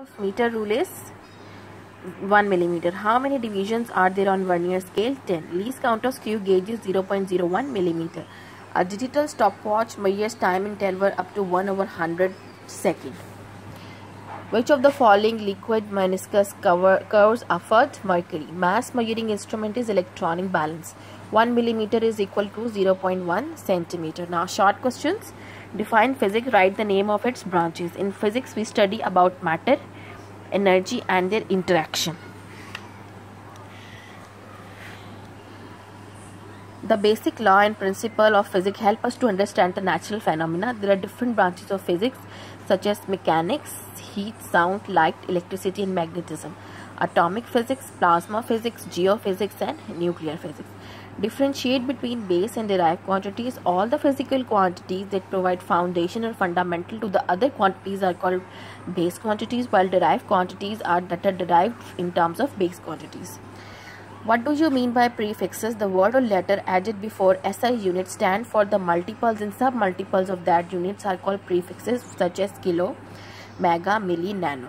of meter rule is 1 millimeter. How many divisions are there on vernier scale? 10. Least count of screw gauge is 0.01 millimeter. A digital stopwatch measures time interval up to 1 over 100 second. Which of the following liquid meniscus cover, curves affect mercury? Mass measuring instrument is electronic balance. 1 millimeter is equal to 0.1 centimeter. Now short questions. Define physics. Write the name of its branches. In physics we study about matter, energy and their interaction. The basic law and principle of physics help us to understand the natural phenomena. There are different branches of physics such as mechanics, heat, sound, light, electricity and magnetism, atomic physics, plasma physics, geophysics and nuclear physics. Differentiate between base and derived quantities. All the physical quantities that provide foundation or fundamental to the other quantities are called base quantities while derived quantities are that are derived in terms of base quantities. What do you mean by prefixes? The word or letter added before SI unit stand for the multiples and sub-multiples of that units are called prefixes such as kilo, mega, milli, nano.